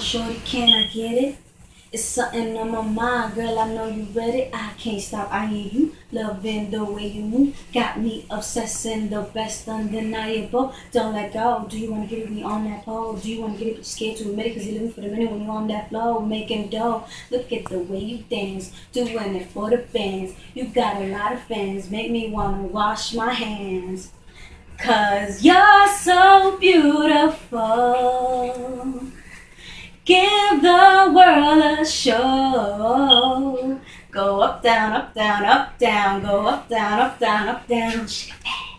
shorty, can I get it? It's something on my mind, girl. I know you ready. I can't stop. I hear you loving the way you move. Got me obsessing, the best undeniable. Don't let go. Do you wanna get with me on that pole? Do you wanna get it? Scared to admit it, cause you're living for the minute when you're on that flow, making dough. Look at the way you dance, doing it for the fans. You got a lot of fans, make me wanna wash my hands. Cause you're so beautiful. Give the world a show. Go up, down, up, down, up, down. Go up, down, up, down, up, down. Shake it.